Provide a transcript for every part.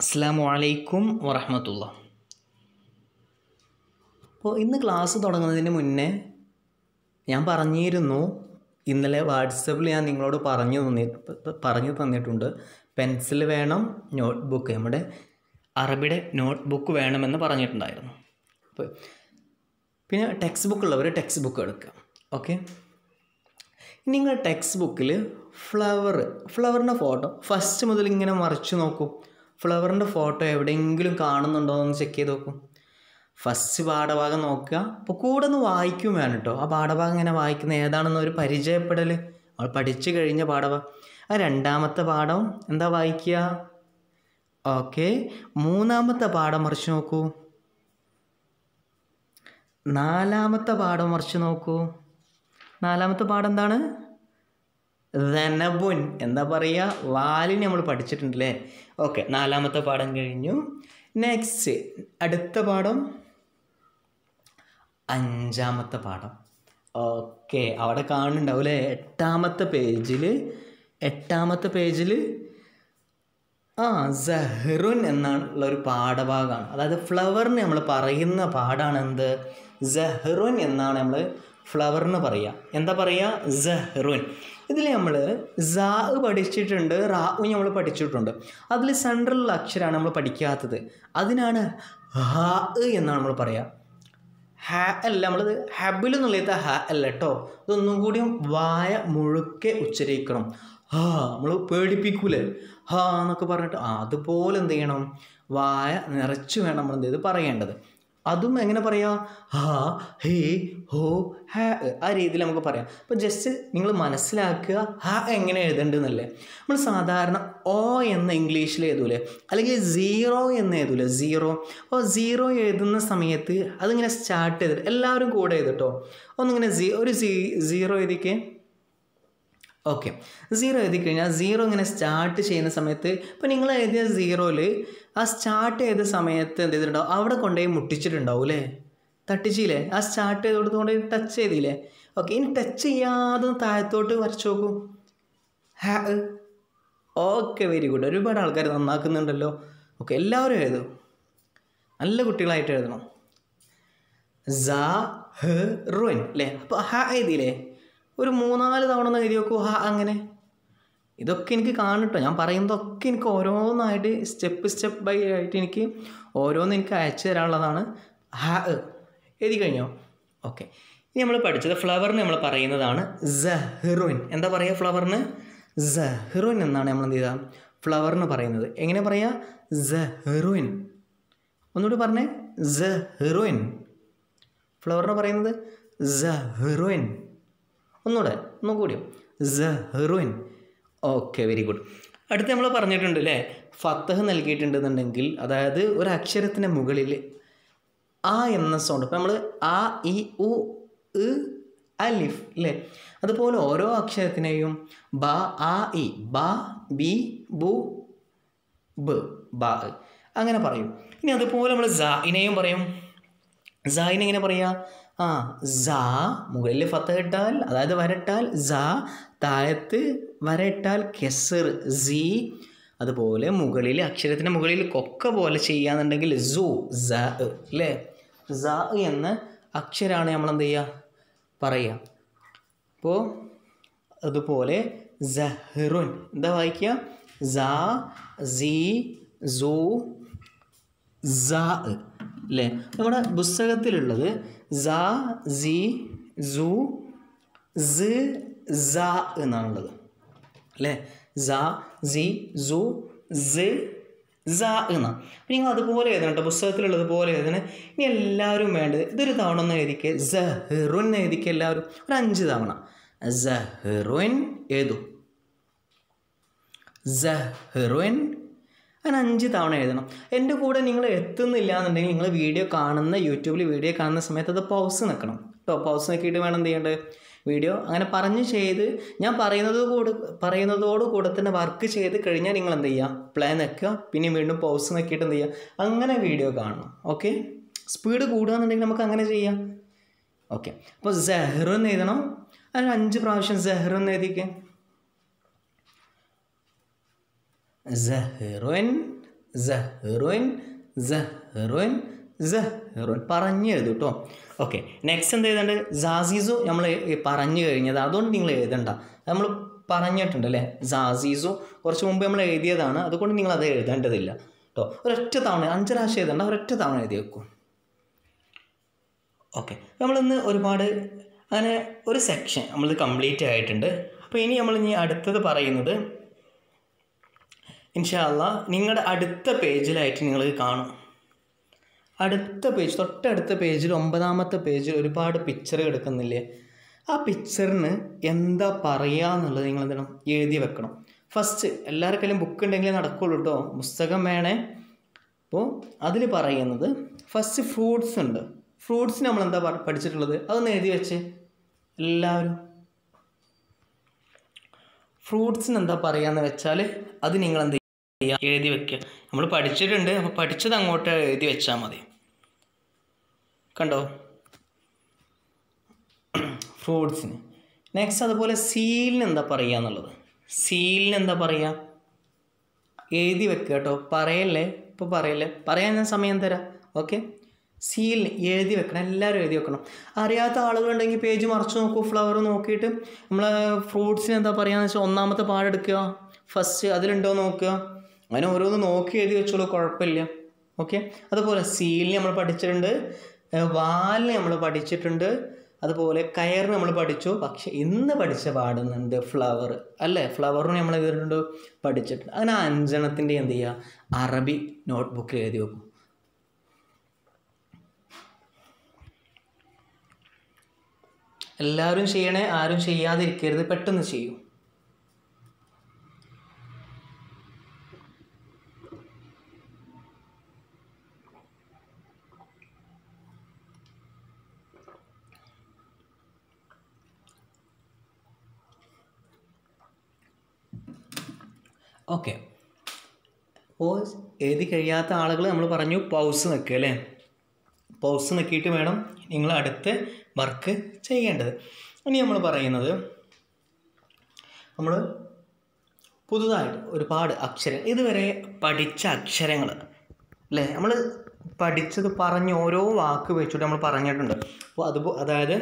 അസ്സാമു അലൈക്കും വറഹമത്തുള്ള. അപ്പോൾ ഇന്ന് ക്ലാസ് തുടങ്ങുന്നതിന് മുന്നേ ഞാൻ പറഞ്ഞിരുന്നു ഇന്നലെ വാട്സപ്പിൽ ഞാൻ നിങ്ങളോട് പറഞ്ഞു തന്നി പറഞ്ഞു തന്നിട്ടുണ്ട് പെൻസിൽ വേണം നോട്ട് ബുക്ക് നമ്മുടെ അറബിയുടെ നോട്ട് ബുക്ക് വേണമെന്ന് പറഞ്ഞിട്ടുണ്ടായിരുന്നു. അപ്പോൾ പിന്നെ ടെക്സ്റ്റ് ബുക്ക് ഉള്ളവർ ടെക്സ്റ്റ് ബുക്ക് എടുക്കുക ഓക്കെ? നിങ്ങൾ ടെക്സ്റ്റ് ബുക്കിൽ ഫ്ലവർ ഫ്ലവറിന്റെ ഫോട്ടോ ഫസ്റ്റ് മുതൽ ഇങ്ങനെ മറിച്ച് നോക്കൂ. ഫ്ലവറിന്റെ ഫോട്ടോ എവിടെയെങ്കിലും കാണുന്നുണ്ടോ എന്ന് ചെക്ക് ചെയ്ത് നോക്കും. ഫസ്റ്റ് പാഠഭാഗം നോക്കുക. അപ്പോൾ കൂടെ ഒന്ന് വായിക്കും വേണം കേട്ടോ. ആ പാഠഭാഗം ഇങ്ങനെ വായിക്കുന്ന ഏതാണെന്ന് ഒരു പരിചയപ്പെടൽ അവൾ പഠിച്ചു കഴിഞ്ഞ പാഠഭാഗം. ആ രണ്ടാമത്തെ പാഠം എന്താ വായിക്കുക? ഓക്കെ മൂന്നാമത്തെ പാഠം മറിച്ച് നോക്കൂ. നാലാമത്തെ പാഠം മറിച്ച് നോക്കൂ. നാലാമത്തെ പാഠം എന്താണ്? ധനബുൻ. എന്താ പറയുക വാലിന് നമ്മൾ പഠിച്ചിട്ടുണ്ടല്ലേ? ഓക്കെ നാലാമത്തെ പാഠം കഴിഞ്ഞു. നെക്സ്റ്റ് അടുത്ത പാഠം. അഞ്ചാമത്തെ പാഠം. ഓക്കെ അവിടെ കാണുന്നുണ്ടാവും അല്ലേ? എട്ടാമത്തെ പേജിൽ എട്ടാമത്തെ പേജിൽ ആ സഹ്റുൻ എന്നുള്ള ഒരു പാഠഭാഗമാണ്. അതായത് ഫ്ലവറിന് നമ്മൾ പറയുന്ന പാടാണ് എന്ത് സഹ്റുൻ എന്നാണ് നമ്മൾ ഫ്ലവറിന് പറയുക എന്താ പറയുക സെഹ്റുൻ ഇതിൽ നമ്മൾ സാ പഠിച്ചിട്ടുണ്ട് റാഉ നമ്മൾ പഠിച്ചിട്ടുണ്ട്. അതിൽ സെൻട്രൽ അക്ഷരമാണ് നമ്മൾ പഠിക്കാത്തത്. അതിനാണ് ഹ എന്നാണ് നമ്മൾ പറയുക ഹാ അല്ല നമ്മൾ ഹബിൽ എന്നുള്ളത് ഹ അല്ല കേട്ടോ ഇതൊന്നും കൂടിയും വായ മുഴുക്കെ ഉച്ചരിക്കണം. ഹാ നമ്മൾ പേടിപ്പിക്കൂലേ? ഹാ എന്നൊക്കെ പറഞ്ഞിട്ട് അതുപോലെ എന്ത് ചെയ്യണം? വായ നിറച്ച് വേണം നമ്മൾ എന്ത് ചെയ്ത്? പറയേണ്ടത്. അതും എങ്ങനെ പറയാം? ഹാ ഹേ ഹോ ഹാ ആ രീതിയിൽ നമുക്ക് പറയാം. അപ്പോൾ ജസ്റ്റ് നിങ്ങൾ മനസ്സിലാക്കുക ഹാ എങ്ങനെ എഴുതേണ്ടതെന്നല്ലേ. നമ്മൾ സാധാരണ ഓ എന്ന് ഇംഗ്ലീഷിൽ എഴുതൂലേ? അല്ലെങ്കിൽ സീറോ എന്ന് എഴുതൂലേ? സീറോ ഓ സീറോ എഴുതുന്ന സമയത്ത് അതിങ്ങനെ സ്റ്റാർട്ട് ചെയ്തിട്ട് എല്ലാവരും കൂടെ എഴുതട്ടോ. ഒന്നിങ്ങനെ സീ ഒരു സീറോ എഴുതിക്കേ. ഓക്കെ സീറോ എഴുതി കഴിഞ്ഞാൽ സീറോ ഇങ്ങനെ സ്റ്റാർട്ട് ചെയ്യുന്ന സമയത്ത് ഇപ്പോൾ നിങ്ങൾ എഴുതിയ സീറോയിൽ ആ സ്റ്റാർട്ട് ചെയ്ത സമയത്ത് എന്ത് ചെയ്തിട്ടുണ്ടാവും? അവിടെ കൊണ്ടുപോയി മുട്ടിച്ചിട്ടുണ്ടാവും അല്ലേ തട്ടിച്ചില്ലേ? ആ സ്റ്റാർട്ട് ചെയ്ത് കൊണ്ടുപോയി ടച്ച് ചെയ്തില്ലേ? ഓക്കെ ഇനി ടച്ച് ചെയ്യാതെ താഴത്തോട്ട് വരച്ചു നോക്കൂ. ഹാ ഓക്കെ വെരി ഗുഡ് ഒരുപാട് ആൾക്കാർ നന്നാക്കുന്നുണ്ടല്ലോ. ഓക്കെ എല്ലാവരും എഴുതും. നല്ല കുട്ടികളായിട്ട് എഴുതണം. സ ഹ റുൻ അല്ലേ അപ്പോൾ ഹ എഴുതിയില്ലേ? ഒരു മൂന്നാൽ തവണ ഒന്ന് എഴുതി നോക്കൂ. ഹാ അങ്ങനെ. ഇതൊക്കെ എനിക്ക് കാണട്ടോ ഞാൻ പറയുന്നതൊക്കെ എനിക്ക് ഓരോന്നായിട്ട് സ്റ്റെപ്പ് സ്റ്റെപ്പ് ബൈ ആയിട്ട് എനിക്ക് ഓരോന്ന് എനിക്ക് അയച്ചു തരാനുള്ളതാണ്. ഹാ എഴുതി കഴിഞ്ഞോ? ഓക്കെ. ഇനി നമ്മൾ പഠിച്ചത് ഫ്ലവറിന് നമ്മൾ പറയുന്നതാണ് സഹ്റുൻ. എന്താ പറയുക ഫ്ലവറിന്? സഹ്റുൻ എന്നാണ് നമ്മൾ എന്ത് ചെയ്താൽ ഫ്ലവറിന് പറയുന്നത്. എങ്ങനെ പറയുക സഹ്റുൻ. ഒന്നുകൂടി പറഞ്ഞേ. സഹ്റുൻ. ഫ്ലവറിന് പറയുന്നത് സഹ്റുൻ. ഒന്നുകൂടെ ഒന്നുകൂടിയോ സഹ്റുൻ. ഓക്കെ വെരി ഗുഡ് അടുത്ത് നമ്മൾ പറഞ്ഞിട്ടുണ്ട് അല്ലേ ഫത്തഹ് നൽകിയിട്ടുണ്ടെന്നുണ്ടെങ്കിൽ അതായത് ഒരു അക്ഷരത്തിന് മുകളിൽ ആ എന്ന സൗണ്ട് ഇപ്പം നമ്മൾ ആ ഇ ഉ അലിഫ് അല്ലേ അതുപോലെ ഓരോ അക്ഷരത്തിനെയും ബ ആ ഇ ബ ബി ബു ബ് അങ്ങനെ പറയും. ഇനി അതുപോലെ നമ്മൾ ഇനെയും പറയും. ഇനെ എങ്ങനെ പറയാ? ആ സാ മുകളിൽ ഫത്ത ഇട്ടാൽ അതായത് വരട്ടാൽ സാ താഴത്ത് വരട്ടാൽ കെസർ സി അതുപോലെ മുകളിൽ അക്ഷരത്തിന്റെ മുകളിൽ കൊക്ക പോലെ ചെയ്യാന്നുണ്ടെങ്കിൽ സു സ അല്ലേ സ എന്ന അക്ഷരമാണ് നമ്മൾ എന്ത് ചെയ്യുക പറയുക അപ്പോൾ അതുപോലെ സഹ്റുൻ എന്താ വായിക്കുക സ സി സു സ അല്ലേ നമ്മുടെ പുസ്തകത്തിലുള്ളത് എന്നാണുള്ളത്. അല്ലേ എന്നാണ് അപ്പം നിങ്ങൾ അതുപോലെ എഴുതണം കേട്ടോ. പുസ്തകത്തിലുള്ളത് പോലെ എഴുതണേ. ഇനി എല്ലാവരും വേണ്ടത് ഇതൊരു തവണ ഒന്ന് എഴുതിക്കുക സഹ്റുൻ എഴുതിക്കുക എല്ലാവരും. ഒരു അഞ്ച് തവണ. സഹ്റുൻ എഴുതു. സഹ്റുൻ അങ്ങനെ അഞ്ച് തവണ എഴുതണം. എന്റെ കൂടെ നിങ്ങൾ എത്തുന്നില്ല എന്നുണ്ടെങ്കിൽ നിങ്ങൾ വീഡിയോ കാണുന്ന യൂട്യൂബിൽ വീഡിയോ കാണുന്ന സമയത്ത് അത് പൗസ് നിൽക്കണം. കേട്ടോ പൗസ് നോക്കിയിട്ട് വേണം എന്ത് ചെയ്യേണ്ടത്? വീഡിയോ അങ്ങനെ പറഞ്ഞ് ചെയ്ത് ഞാൻ പറയുന്നത് കൂടെ പറയുന്നതോട് കൂടെ തന്നെ വർക്ക് ചെയ്ത് കഴിഞ്ഞാൽ നിങ്ങൾ എന്ത് ചെയ്യുക? പ്ലാൻ നിൽക്കുക പിന്നെ വീണ്ടും പൗസ് നോക്കിയിട്ട് എന്ത് ചെയ്യുക? അങ്ങനെ വീഡിയോ കാണണം. ഓക്കെ സ്പീഡ് കൂടുകയെന്നുണ്ടെങ്കിൽ നമുക്ക് അങ്ങനെ ചെയ്യാം. ഓക്കെ അപ്പോൾ സെഹ്റെന്ന് എഴുതണം. അതിന് അഞ്ച് പ്രാവശ്യം സെഹ്റെന്ന് എഴുതിക്കേ. സഹ്റുൻ സഹറുൻ സഹറുൻ സഹറുൻ പറഞ്ഞു എഴുതും കേട്ടോ ഓക്കെ നെക്സ്റ്റ് എന്ത് എഴുതണ്ട്? സാസീസു നമ്മൾ പറഞ്ഞു കഴിഞ്ഞത്. അതുകൊണ്ട് നിങ്ങൾ എഴുതണ്ട. നമ്മൾ പറഞ്ഞിട്ടുണ്ട് അല്ലേ? സാസീസു കുറച്ച് മുമ്പ് നമ്മൾ എഴുതിയതാണ്. അതുകൊണ്ട് നിങ്ങൾ അത് എഴുതേണ്ടതില്ല കേട്ടോ ഒരൊറ്റ തവണ അഞ്ച് പ്രാവശ്യം എഴുതണ്ട. ഒരൊറ്റ തവണ എഴുതി വെക്കും. ഓക്കെ നമ്മളിന്ന് ഒരുപാട് അങ്ങനെ ഒരു സെക്ഷൻ നമ്മൾ കംപ്ലീറ്റ് ആയിട്ടുണ്ട്. അപ്പോൾ ഇനി നമ്മൾ ഇനി അടുത്തത് പറയുന്നത് ഇൻഷാല്ല നിങ്ങളുടെ അടുത്ത പേജിലായിട്ട് നിങ്ങൾ കാണും. അടുത്ത പേജ് തൊട്ടടുത്ത പേജിൽ ഒമ്പതാമത്തെ പേജിൽ ഒരുപാട് പിക്ചർ എടുക്കുന്നില്ലേ? ആ പിക്ചറിന് എന്താ പറയുക എന്നുള്ളത് നിങ്ങൾ എന്താണ് എഴുതി വെക്കണം. ഫസ്റ്റ് എല്ലാവർക്കെല്ലാം ബുക്ക് ഉണ്ടെങ്കിലേ നടക്കുള്ളൂ കേട്ടോ പുസ്തകം വേണേ. അപ്പോൾ അതിൽ പറയുന്നത് ഫസ്റ്റ് ഫ്രൂട്ട്സ് ഉണ്ട്. ഫ്രൂട്ട്സ് നമ്മൾ എന്താ പഠിച്ചിട്ടുള്ളത്? അതൊന്ന് എഴുതി വെച്ച്. എല്ലാവരും. ഫ്രൂട്ട്സിന് എന്താ പറയുക എന്ന് വെച്ചാൽ അത് നിങ്ങൾ എന്ത് ചെയ്യുക എഴുതി വെക്കുക. നമ്മൾ പഠിച്ചിട്ടുണ്ട് അപ്പോൾ പഠിച്ചത് അങ്ങോട്ട് എഴുതി വെച്ചാൽ മതി. കണ്ടോ? ഫ്രൂട്ട്സിന്. നെക്സ്റ്റ് അതുപോലെ സീലിന് എന്താ പറയുക എന്നുള്ളത്? സീലിന് എന്താ പറയുക? എഴുതി വെക്കുക കേട്ടോ. പറയല്ലേ? ഇപ്പോൾ പറയല്ലേ? പറയാൻ ഞാൻ സമയം തരാം. ഓക്കെ സീൽ എഴുതി വെക്കണം. എല്ലാവരും എഴുതി വെക്കണം. അറിയാത്ത ആളുകളുണ്ടെങ്കിൽ പേജ് മറച്ചു നോക്കൂ ഫ്ലവർ നോക്കിയിട്ട്. നമ്മൾ ഫ്രൂട്ട്സിന് എന്താ പറയുക എന്ന് വെച്ചാൽ ഒന്നാമത്തെ പാടെടുക്കുക. ഫസ്റ്റ് അതിലുണ്ടോ നോക്കുക. അങ്ങനെ ഓരോന്ന് നോക്കി എഴുതി വെച്ചോളൂ കുഴപ്പമില്ല. ഓക്കെ അതുപോലെ സീലിന് നമ്മൾ പഠിച്ചിട്ടുണ്ട് വാലിന് നമ്മൾ പഠിച്ചിട്ടുണ്ട് അതുപോലെ കയറിന് നമ്മൾ പഠിച്ചു. പക്ഷെ ഇന്ന് പഠിച്ച പാടുന്നുണ്ട് ഫ്ലവർ. അല്ലേ? ഫ്ലവറിന് നമ്മൾ എഴുതിയിട്ടുണ്ട് പഠിച്ചിട്ടുണ്ട്. അങ്ങനെ അഞ്ചെണ്ണത്തിന്റെ എന്ത് ചെയ്യുക? അറബി നോട്ട് ബുക്കിൽ എഴുതി വെക്കും. എല്ലാവരും ചെയ്യണേ ആരും ചെയ്യാതിരിക്കരുത് പെട്ടെന്ന് ചെയ്യൂ. ഓക്കെ. അപ്പോൾ എഴുതി കഴിയാത്ത ആളുകൾ നമ്മൾ പറഞ്ഞു പൗസ് നിൽക്കുക അല്ലേ? പൗസ് നിൽക്കിയിട്ട് വേണം നിങ്ങൾ അടുത്ത വർക്ക് ചെയ്യേണ്ടത്. ഇനി നമ്മൾ പറയുന്നത് നമ്മൾ പുതുതായിട്ട് ഒരുപാട് അക്ഷരങ്ങൾ ഇതുവരെ പഠിച്ച അക്ഷരങ്ങൾ അല്ലേ? നമ്മൾ പഠിച്ചത് പറഞ്ഞ് ഓരോ വാക്ക് വെച്ചിട്ട് നമ്മൾ പറഞ്ഞിട്ടുണ്ട്. അപ്പോൾ അത് അതായത്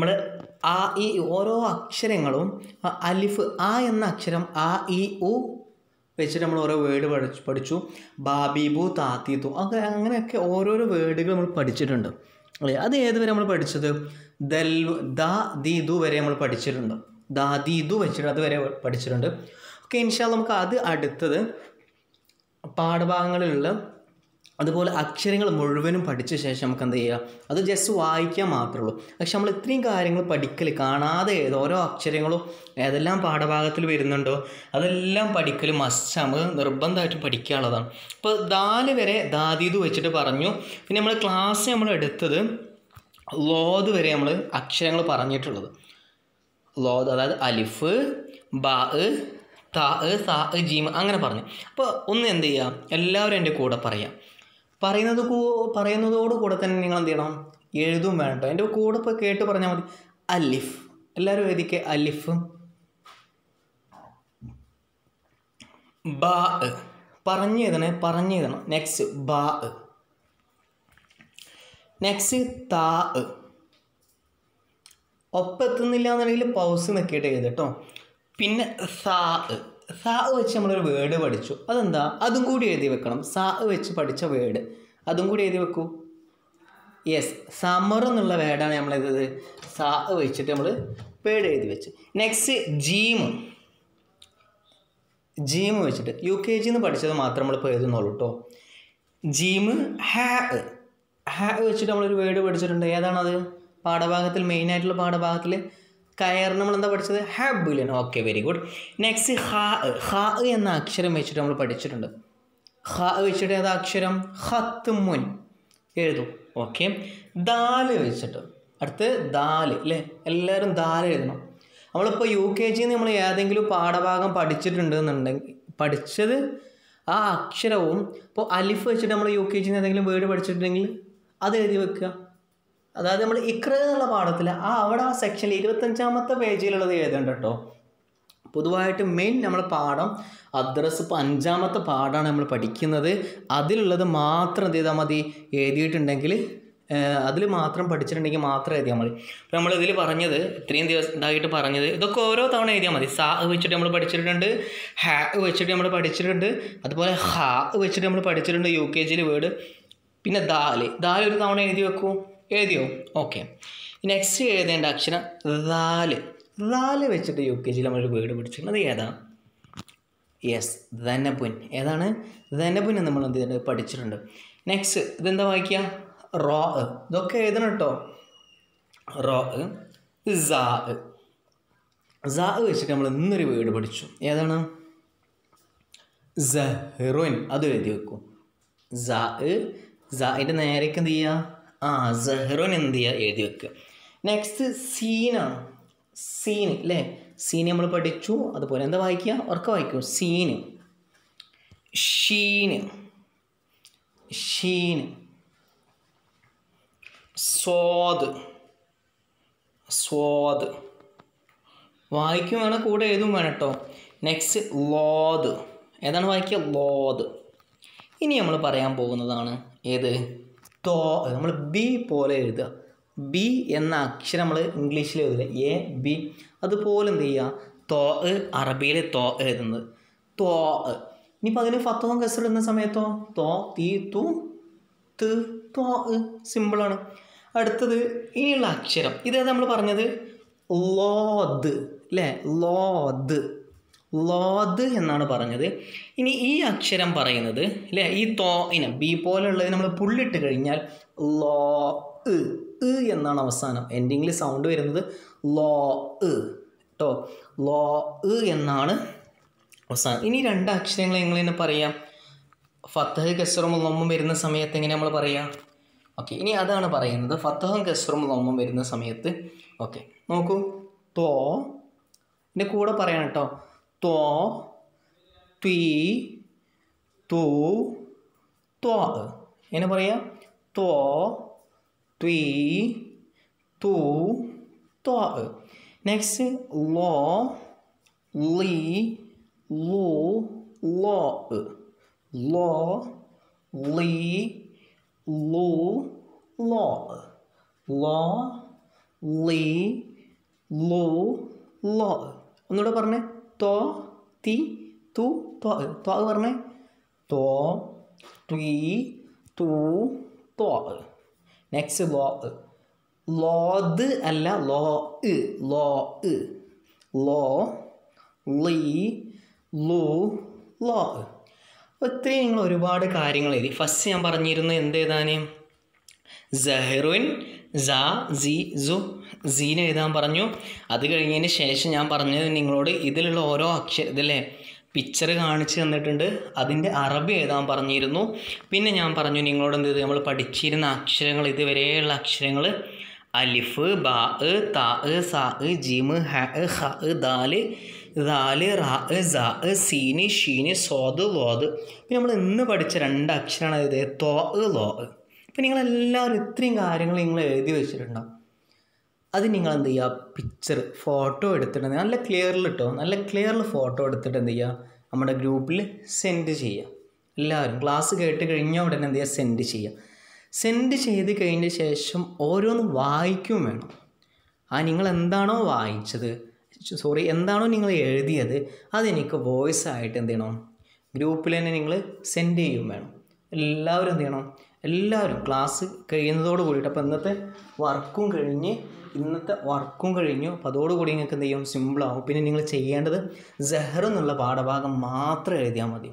നമ്മൾ ആ ഈ ഓരോ അക്ഷരങ്ങളും അലിഫ് ആ എന്ന അക്ഷരം ആ ഇ ഉ വെച്ചിട്ട് നമ്മൾ ഓരോ വേർഡ് പഠിച്ചു. പഠിച്ചു ബാബിബു താത്തീതു അങ്ങനെ അങ്ങനെയൊക്കെ ഓരോരോ വേർഡുകൾ നമ്മൾ പഠിച്ചിട്ടുണ്ട്. അല്ലേ? അത് ഏതുവരെ നമ്മൾ പഠിച്ചത്? ദൽ ദ ദീദു വരെ നമ്മൾ പഠിച്ചിട്ടുണ്ട്. ദാ ദീദു വെച്ചിട്ട് അതുവരെ പഠിച്ചിട്ടുണ്ട്. ഓക്കെ ഇൻഷാൽ നമുക്ക് അത് അടുത്തത് പാഠഭാഗങ്ങളിലുള്ള അതുപോലെ അക്ഷരങ്ങൾ മുഴുവനും പഠിച്ച ശേഷം നമുക്ക് എന്ത് ചെയ്യുക? അത് ജസ്റ്റ് വായിക്കാൻ മാത്രമേ ഉള്ളൂ പക്ഷെ നമ്മൾ ഇത്രയും കാര്യങ്ങൾ പഠിക്കൽ കാണാതെ ഏത് ഓരോ അക്ഷരങ്ങളും ഏതെല്ലാം പാഠഭാഗത്തിൽ വരുന്നുണ്ടോ അതെല്ലാം പഠിക്കൽ മസ്റ്റ് നമുക്ക് നിർബന്ധമായിട്ടും പഠിക്കാനുള്ളതാണ്. ഇപ്പോൾ ദാൽ വരെ ദാദീത് വെച്ചിട്ട് പറഞ്ഞു. പിന്നെ നമ്മൾ ക്ലാസ് നമ്മൾ എടുത്തത് ലോത് വരെ നമ്മൾ അക്ഷരങ്ങൾ പറഞ്ഞിട്ടുള്ളത്. ലോദ് അതായത് അലിഫ് ബാ താ സാ ജീം അങ്ങനെ പറഞ്ഞു. അപ്പോൾ ഒന്ന് എന്ത് ചെയ്യുക? എല്ലാവരും എന്റെ കൂടെ പറയാം. പറയുന്നത് കൂ പറയുന്നതോട് കൂടെ തന്നെ നിങ്ങൾ എന്ത് ചെയ്യണം എഴുതും വേണ്ട എന്റെ കൂടെ ഇപ്പോൾ കേട്ട് പറഞ്ഞാൽ മതി. അലിഫ്. എല്ലാവരും എഴുതിക്ക്. അലിഫ്. ബാ പറഞ്ഞു എഴുതണേ പറഞ്ഞു എഴുതണം. നെക്സ്റ്റ് ബാ നെക്സ്റ്റ് താ ഒപ്പം എത്തുന്നില്ല എന്നുണ്ടെങ്കിൽ പൗസ് നിൽക്കിയിട്ട് എഴുതട്ടോ. പിന്നെ സാ സാ വെച്ച് നമ്മളൊരു വേർഡ് പഠിച്ചു. അതെന്താ? അതും കൂടി എഴുതി വെക്കണം. സാ വെച്ച് പഠിച്ച വേർഡ് അതും കൂടി എഴുതി വെക്കൂ. യെസ് സമർ എന്നുള്ള വേർഡാണ് നമ്മൾ എഴുതത് സാ വെച്ചിട്ട് നമ്മൾ വേർഡ് എഴുതി വെച്ച്. നെക്സ്റ്റ് ജീം ജീം വെച്ചിട്ട്. യു കെ ജിന്ന് പഠിച്ചത് മാത്രം നമ്മളിപ്പോൾ എഴുതുന്നുള്ളൂ കേട്ടോ ജീം ഹാ ഹാ വെച്ചിട്ട് നമ്മളൊരു വേർഡ് പഠിച്ചിട്ടുണ്ട്. ഏതാണത്? പാഠഭാഗത്തിൽ മെയിനായിട്ടുള്ള പാഠഭാഗത്തിൽ കയർ നമ്മൾ എന്താ പഠിച്ചത്? ഹാബുലിയൻ ഓക്കെ വെരി ഗുഡ് നെക്സ്റ്റ് ഹാ ഹാ എന്ന അക്ഷരം വെച്ചിട്ട് നമ്മൾ പഠിച്ചിട്ടുണ്ട്. ഹാ വെച്ചിട്ട് ഏതാ അക്ഷരം? ഹത്ത് മുൻ. എഴുതും. ഓക്കെ ദാൽ വെച്ചിട്ട്. അടുത്ത് ദാൽ അല്ലേ എല്ലാവരും ദാൽ എഴുതണം. നമ്മളിപ്പോൾ യു കെ ജിന്ന് നമ്മൾ ഏതെങ്കിലും പാഠഭാഗം പഠിച്ചിട്ടുണ്ട് എന്നുണ്ടെങ്കിൽ പഠിച്ചത് ആ അക്ഷരവും ഇപ്പോൾ അലിഫ് വെച്ചിട്ട് നമ്മൾ യു കെ ജിന്ന് ഏതെങ്കിലും വേർഡ് പഠിച്ചിട്ടുണ്ടെങ്കിൽ അത് എഴുതി വെക്കുക. അതായത് നമ്മൾ ഇക്ര എന്നുള്ള പാഠത്തിൽ ആ അവിടെ ആ സെക്ഷനിൽ ഇരുപത്തഞ്ചാമത്തെ പേജിലുള്ളത് എഴുതേണ്ട കേട്ടോ പൊതുവായിട്ട് മെയിൻ നമ്മൾ പാഠം അദ്രസ് ഇപ്പോൾ അഞ്ചാമത്തെ പാഠമാണ് നമ്മൾ പഠിക്കുന്നത്. അതിലുള്ളത് മാത്രം എന്ത് ചെയ്താൽ മതി? എഴുതിയിട്ടുണ്ടെങ്കിൽ അതിൽ മാത്രം പഠിച്ചിട്ടുണ്ടെങ്കിൽ മാത്രം എഴുതിയാൽ മതി. അപ്പോൾ നമ്മൾ ഇതിൽ പറഞ്ഞത് ഇത്രയും ദിവസം ഇതായിട്ട് പറഞ്ഞത് ഇതൊക്കെ ഓരോ തവണ എഴുതിയാൽ മതി. സാ വെച്ചിട്ട് നമ്മൾ പഠിച്ചിട്ടുണ്ട് ഹാ വെച്ചിട്ട് നമ്മൾ പഠിച്ചിട്ടുണ്ട് അതുപോലെ ഹാ വെച്ചിട്ട് നമ്മൾ പഠിച്ചിട്ടുണ്ട് യു കെ ജിയിൽ വേർഡ് പിന്നെ ദാൽ. ദാൽ ഒരു തവണ എഴുതി വെക്കൂ. എഴുതിയോ? ഓക്കെ. നെക്സ്റ്റ് എഴുതേണ്ട അക്ഷരം റാൽ. റാൽ വെച്ചിട്ട് യു കെ ജിയിൽ നമ്മളൊരു വേർഡ് പഠിച്ചിട്ടുണ്ട് അത് ഏതാ? യെസ് ധനപുൻ ഏതാണ്? ധനപുൻ നമ്മൾ എന്ത് ചെയ്തിട്ടുണ്ട്? പഠിച്ചിട്ടുണ്ട്. നെക്സ്റ്റ് ഇതെന്താ വായിക്കുക റോ ഇതൊക്കെ എഴുതണം കേട്ടോ. റോ സാ സാ വെച്ചിട്ട് നമ്മൾ ഇന്നൊരു വേർഡ് പഠിച്ചു. ഏതാണ്? സഹ്റുൻ അത് എഴുതി വെക്കും. സാ സാ അതിന്റെ നേരേക്ക് എന്ത് ചെയ്യുക? ആ സഹ്റുൻ എന്ത് ചെയ്യുക എഴുതി വെക്കുക നെക്സ്റ്റ് സീനാണ് സീൻ അല്ലേ സീൻ നമ്മൾ പഠിച്ചു. അതുപോലെ എന്താ വായിക്കുക ഉറക്ക വായിക്കും. സീന്. ഷീന്. ഷീന്. സ്വാദ് സ്വാദ് വായിക്കും വേണം കൂടെ എഴുതും വേണം കേട്ടോ നെക്സ്റ്റ് ലോദ്. ഏതാണ് വായിക്കുക ലോദ്. ഇനി നമ്മൾ പറയാൻ പോകുന്നതാണ് ഏത്? തോ നമ്മൾ ബി പോലെ എഴുതുക. ബി എന്ന അക്ഷരം നമ്മൾ ഇംഗ്ലീഷിൽ എഴുതുക എ ബി. അതുപോലെ എന്ത് ചെയ്യുക? തോ അറബിയിൽ തോ എഴുതുന്നത്. തോ ഇനിയിപ്പോൾ അതിന് ഫത്തവും കസർ ഇടുന്ന സമയത്തോ? തോ തീ തു ത് തോ സിമ്പിളാണ് അടുത്തത് ഇനിയുള്ള അക്ഷരം. ഇതേത് നമ്മൾ പറഞ്ഞത്? ലോദ്. അല്ലേ ലോദ്. ലോദ് എന്നാണ് പറഞ്ഞത്. ഇനി ഈ അക്ഷരം പറയുന്നത് അല്ലേ ഈ തോ ഇന ബി പോലെയുള്ളത് നമ്മൾ പുള്ളിട്ട് കഴിഞ്ഞാൽ ലോ ഇ എന്നാണ് അവസാനം. എൻഡിങ്ങിൽ സൗണ്ട് വരുന്നത് ലോ. ഇ കേട്ടോ ലോ ഇ എന്നാണ് അവസാനം. ഇനി രണ്ട് അക്ഷരങ്ങൾ എങ്ങനെ പറയാം? ഫത്തഹ് കസറും ലൊമ്മും വരുന്ന സമയത്ത് എങ്ങനെ നമ്മൾ പറയാം? ഓക്കെ ഇനി അതാണ് പറയുന്നത്. ഫത്തഹും കസറും ലൊമ്മും വരുന്ന സമയത്ത്. ഓക്കെ നോക്കൂ. തോ എന്റെ കൂടെ പറയണം കേട്ടോ തോ ത്വീ തു ത്വ എങ്ങനെ പറയാം തോ ത്വീ തു ത്വ നെക്സ്റ്റ് ലോ ലീ ലു ലോ ലോ ലീ ലു ലോ ലോ ലീ ലു ലോ ഒന്നുകൂടെ പറഞ്ഞേ. തോ തി തു തോ ത്വ പറഞ്ഞേ തോ ത്വീ തു തോ നെക്സ്റ്റ് ലോ ലോദ് അല്ല ലോ ഇ ലോ ഇ ലോ ലീ ലു ലോ ഇത്രയും നിങ്ങൾ ഒരുപാട് കാര്യങ്ങൾ എഴുതി ഫസ്റ്റ് ഞാൻ പറഞ്ഞിരുന്നത് എന്ത് സഹറുൻ സാ സി സു സീന എഴുതാൻ പറഞ്ഞു. അത് കഴിഞ്ഞതിന് ശേഷം ഞാൻ പറഞ്ഞത് നിങ്ങളോട് ഇതിലുള്ള ഓരോ അക്ഷര ഇതല്ലേ പിക്ചർ കാണിച്ച് തന്നിട്ടുണ്ട്. അതിന്റെ അറബി എഴുതാൻ പറഞ്ഞിരുന്നു. പിന്നെ ഞാൻ പറഞ്ഞു നിങ്ങളോട് എന്ത് നമ്മൾ പഠിച്ചിരുന്ന അക്ഷരങ്ങൾ ഇതുവരെയുള്ള അക്ഷരങ്ങൾ അലിഫ് ബാ താ സാ ജിമ് ഹ ഹ ദാൽ ദാൽ റാ സ സീന് ഷീന് സ്വാദ് ലോദ് പിന്നെ നമ്മൾ ഇന്ന് പഠിച്ച രണ്ട് അക്ഷരമാണ് ഇത് തോ ലോ ഇപ്പം നിങ്ങളെല്ലാവരും ഇത്രയും കാര്യങ്ങൾ നിങ്ങൾ എഴുതി വെച്ചിട്ടുണ്ടാവും അത് നിങ്ങൾ എന്ത് ചെയ്യുക? പിക്ചർ ഫോട്ടോ എടുത്തിട്ട് നല്ല ക്ലിയറിൽ ഇട്ടോ? നല്ല ക്ലിയറിൽ ഫോട്ടോ എടുത്തിട്ട് എന്ത് ചെയ്യുക? നമ്മുടെ ഗ്രൂപ്പിൽ സെൻഡ് ചെയ്യുക. എല്ലാവരും ക്ലാസ് കേട്ട് കഴിഞ്ഞ ഉടനെ എന്ത് ചെയ്യുക? സെൻഡ് ചെയ്യുക. സെൻഡ് ചെയ്ത് കഴിഞ്ഞ ശേഷം ഓരോന്ന് വായിക്കും വേണം. ആ നിങ്ങൾ എന്താണോ വായിച്ചത്? സോറി എന്താണോ നിങ്ങൾ എഴുതിയത്? അതെനിക്ക് വോയിസ് ആയിട്ട് എന്ത് ചെയ്യണം? ഗ്രൂപ്പിൽ തന്നെ നിങ്ങൾ സെൻഡ് ചെയ്യും വേണം. എല്ലാവരും എന്ത് ചെയ്യണം? എല്ലാവരും ക്ലാസ് കഴിയുന്നതോട് കൂടിയിട്ട് അപ്പോൾ ഇന്നത്തെ വർക്കും കഴിഞ്ഞ് ഇന്നത്തെ വർക്കും കഴിഞ്ഞു അപ്പോൾ അതോടുകൂടി നിങ്ങൾക്ക് എന്ത് ചെയ്യും? സിമ്പിളാവും പിന്നെ നിങ്ങൾ ചെയ്യേണ്ടത് ജഹർ എന്നുള്ള പാഠഭാഗം മാത്രം എഴുതിയാൽ മതി.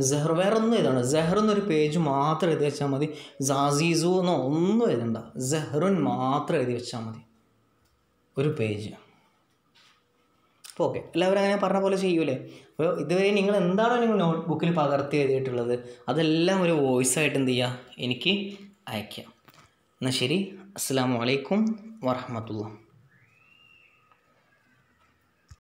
ജഹർ വേറെ ഒന്നും എഴുതണ്ട. ജഹർ എന്നൊരു പേജ് മാത്രം എഴുതി വെച്ചാൽ മതി. ജാസീസു എന്നോ ഒന്നും എഴുതണ്ട. ജഹറുൻ മാത്രം എഴുതി വെച്ചാൽ മതി. ഒരു പേജ് അപ്പോൾ ഓക്കെ. എല്ലാവരും അങ്ങനെ പറഞ്ഞ പോലെ ചെയ്യൂലേ? അപ്പോൾ ഇതുവരെ നിങ്ങൾ എന്താണോ നിങ്ങൾ നോട്ട് ബുക്കിൽ പകർത്തി എഴുതിയിട്ടുള്ളത് അതെല്ലാം ഒരു വോയിസ് ആയിട്ട് എന്ത് ചെയ്യുക എനിക്ക് അയക്കാം എന്നാൽ ശരി. അസ്സാം വലൈക്കും വറഹമത്തുള്ള